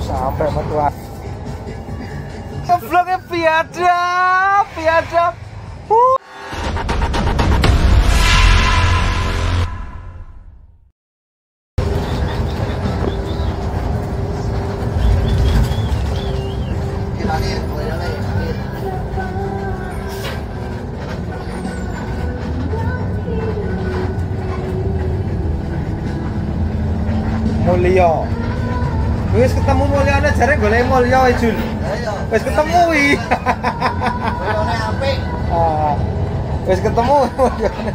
Sampai metua. Vlognya biadab, biadab. Mulya. Wis ketemu mulyane jare golek mulya wae, Jul. Wis ketemu wi. Ah. Wis ketemu mulyane.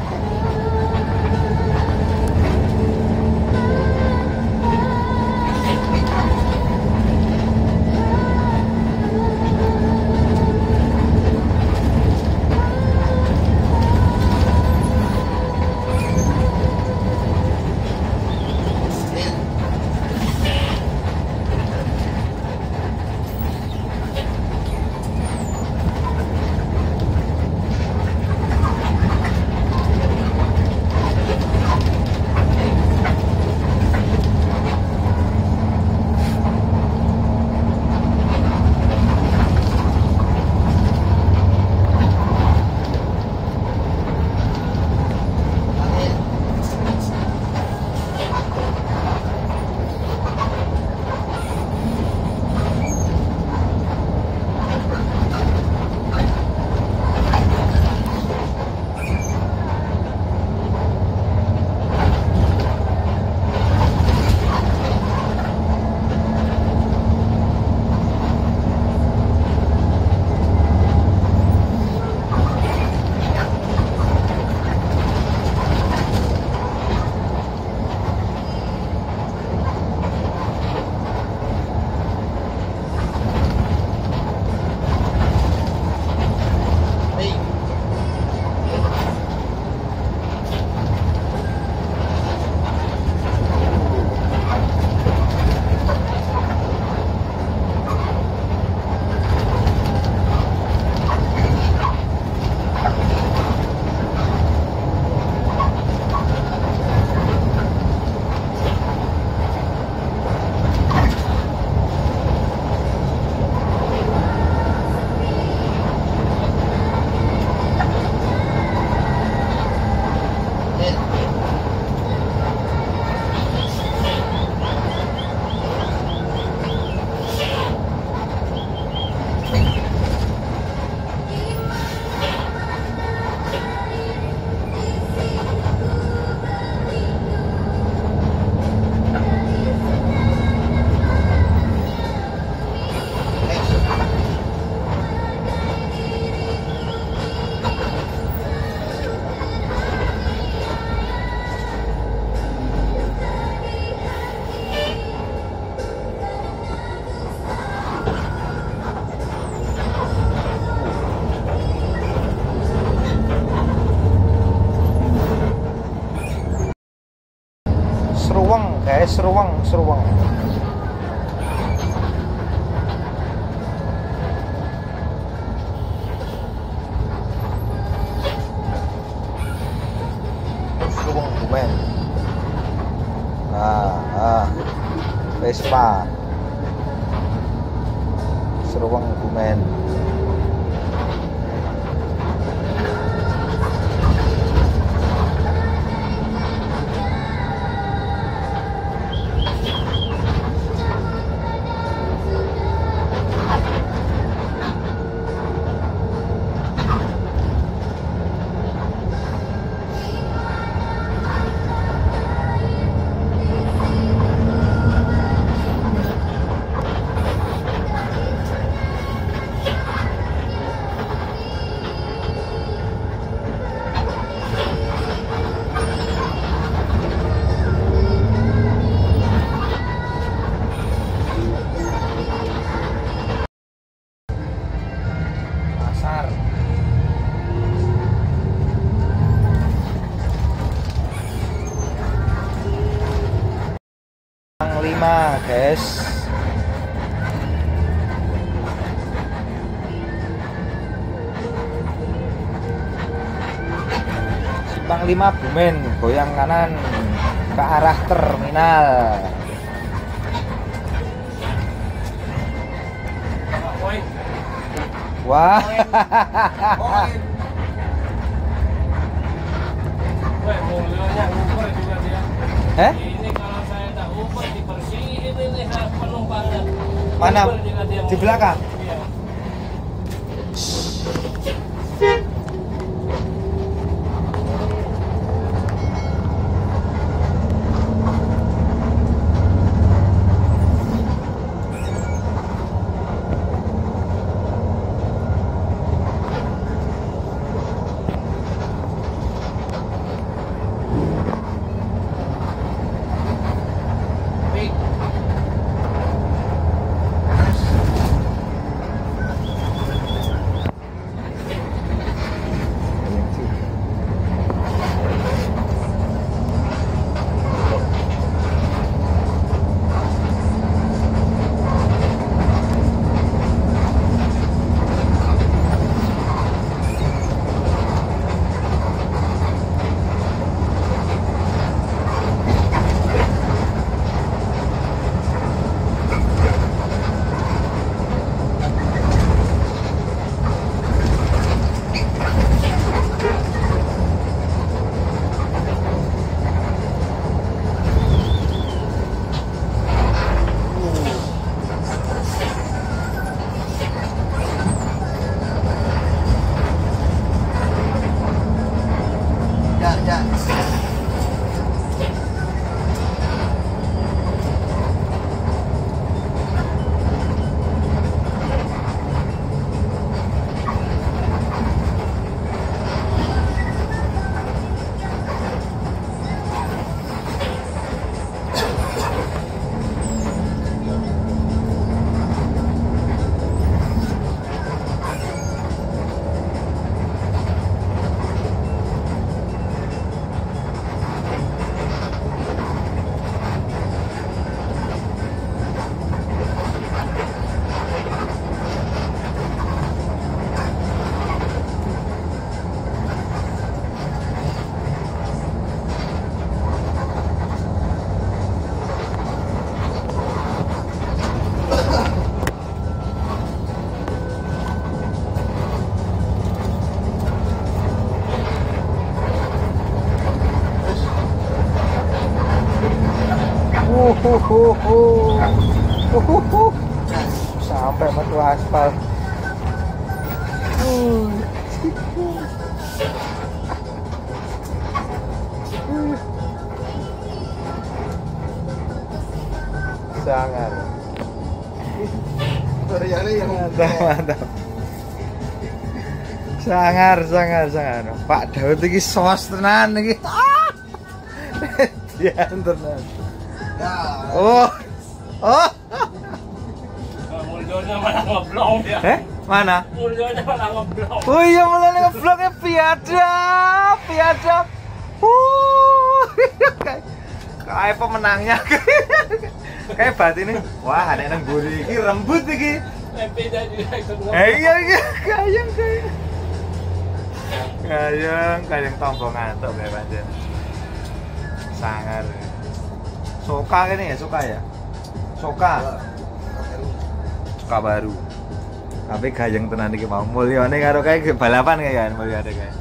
Seruang, guys, seruang, seruang. Seruang Bumen. Ah, ah. Vespa. Seruang Bumen. Guys? Simpang 5 Bumen goyang kanan ke arah terminal. Wah. Eh? Mana? Di belakang? Uhuhuhu. Uhuhu. sampai metu aspal Uh. sangat yang mantap sangar sangar sangar Pak Daud iki sos tenan iki Ah! Dian tenan Ya. Oh oh Mulyonya malah ngeblong ya. eh mana Mulyonya malah ngeblong. Oh iya mulai ngebloknya biadab, biadab. Uh, kayak pemenangnya. kayak bat ini. Wah, ada nang guri iki rembut iki. Eh iya iya, kayang kayang. Kayang, kayang tombol ngantuk kayak pancen. Sangar. Soka ini ya, Soka ya? Soka. Soka baru. Tapi gayeng tenan iki mau mulyane karo kae balapan kae kan mulyane kae.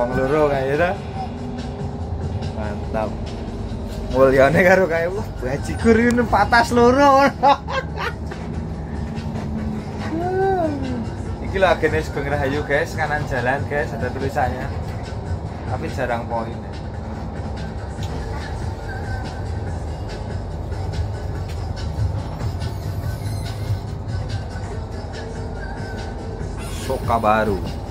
Wong loro kae ya ta. Mantap. Mulyane karo kae wah bajigur ini patas loro. Iki lho agene Sugeng Rahayu guys, kanan jalan guys, ada tulisannya. Tapi jarang poin. Soka baru.